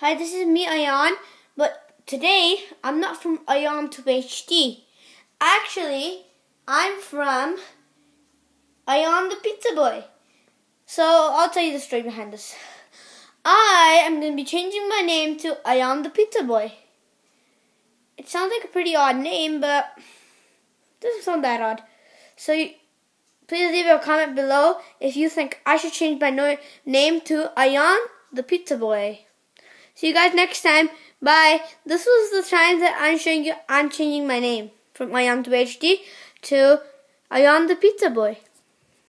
Hi, this is me, Aayan. But today, I'm not from Aayan to HD. Actually, I'm from Aayan the Pizza Boy. So, I'll tell you the story behind this. I am going to be changing my name to Aayan the Pizza Boy. It sounds like a pretty odd name, but it doesn't sound that odd. So, you, please leave a comment below if you think I should change my no name to Aayan the Pizza Boy. See you guys next time. Bye. This was the time that I'm showing you I'm changing my name from Aayan to HD to Aayan the Pizza Boy.